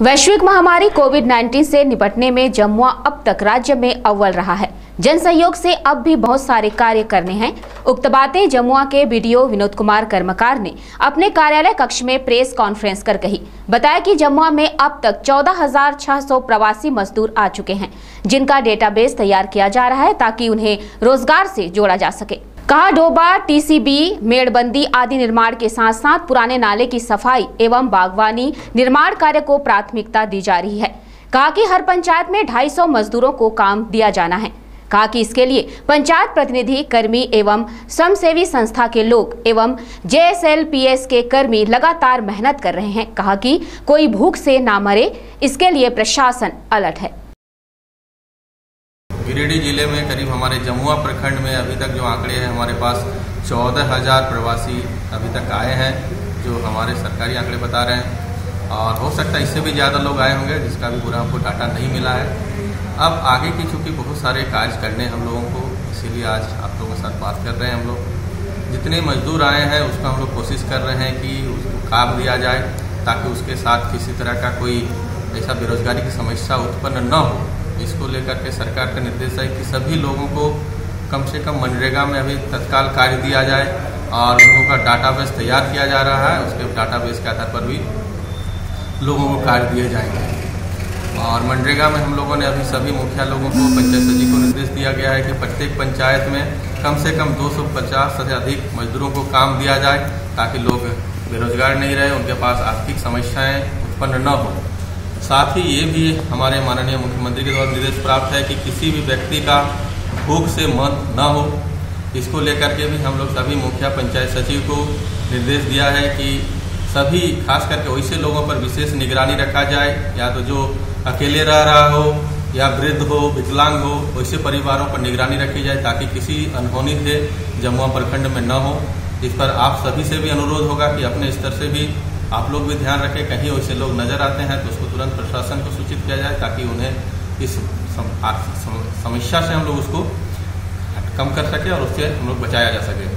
वैश्विक महामारी कोविड 19 से निपटने में जमुआ अब तक राज्य में अव्वल रहा है। जन सहयोग से अब भी बहुत सारे कार्य करने हैं। उक्त बातें जमुआ के बीडीओ विनोद कुमार कर्मकार ने अपने कार्यालय कक्ष में प्रेस कॉन्फ्रेंस कर कही। बताया कि जमुआ में अब तक 14,600 प्रवासी मजदूर आ चुके हैं जिनका डेटाबेस तैयार किया जा रहा है ताकि उन्हें रोज़गार से जोड़ा जा सके। कहा डोबा टीसीबी, मेड़बंदी आदि निर्माण के साथ साथ पुराने नाले की सफ़ाई एवं बागवानी निर्माण कार्य को प्राथमिकता दी जा रही है। कहा कि हर पंचायत में 250 मजदूरों को काम दिया जाना है। कहा कि इसके लिए पंचायत प्रतिनिधि, कर्मी एवं स्वयंसेवी संस्था के लोग एवं जेएसएलपीएस के कर्मी लगातार मेहनत कर रहे हैं। कहा कि कोई भूख से ना मरे, इसके लिए प्रशासन अलर्ट है। गिरिडीह ज़िले में करीब हमारे जमुआ प्रखंड में अभी तक जो आंकड़े हैं, हमारे पास चौदह हज़ार प्रवासी अभी तक आए हैं, जो हमारे सरकारी आंकड़े बता रहे हैं। और हो सकता है इससे भी ज़्यादा लोग आए होंगे, जिसका भी पूरा हमको डाटा नहीं मिला है। अब आगे की चूँकि बहुत सारे कार्य करने हम लोगों को, इसीलिए आज आप लोगों के साथ बात कर रहे हैं हम लोग। जितने मजदूर आए हैं, उसका हम लोग कोशिश कर रहे हैं कि उसको काम दिया जाए, ताकि उसके साथ किसी तरह का कोई ऐसा बेरोजगारी की समस्या उत्पन्न न हो। इसको लेकर के सरकार का निर्देश है कि सभी लोगों को कम से कम मनरेगा में अभी तत्काल कार्य दिया जाए और लोगों का डाटाबेस तैयार किया जा रहा है। उसके डाटाबेस के आधार पर भी लोगों को कार्य दिए जाएँगे। और मनरेगा में हम लोगों ने अभी सभी मुखिया लोगों को, पंचायत सचिव को निर्देश दिया गया है कि प्रत्येक पंचायत में कम से कम 250 से अधिक मजदूरों को काम दिया जाए ताकि लोग बेरोजगार नहीं रहे, उनके पास आर्थिक समस्याएँ उत्पन्न न हो। साथ ही ये भी हमारे माननीय मुख्यमंत्री के द्वारा निर्देश प्राप्त है कि किसी भी व्यक्ति का भूख से मन न हो, इसको लेकर के भी हम लोग सभी मुखिया पंचायत सचिव को निर्देश दिया है कि सभी, खास करके वैसे लोगों पर विशेष निगरानी रखा जाए। या तो जो अकेले रह रहा हो, या वृद्ध हो, विकलांग हो, वैसे परिवारों पर निगरानी रखी जाए ताकि किसी अनहोनी से जमुआ प्रखंड में न हो। इस पर आप सभी से भी अनुरोध होगा कि अपने स्तर से भी आप लोग भी ध्यान रखें, कहीं वैसे लोग नज़र आते हैं तो उसको तुरंत प्रशासन को सूचित किया जाए ताकि उन्हें इस समस्या से हम लोग उसको कम कर सके और उससे हम लोग बचाया जा सके।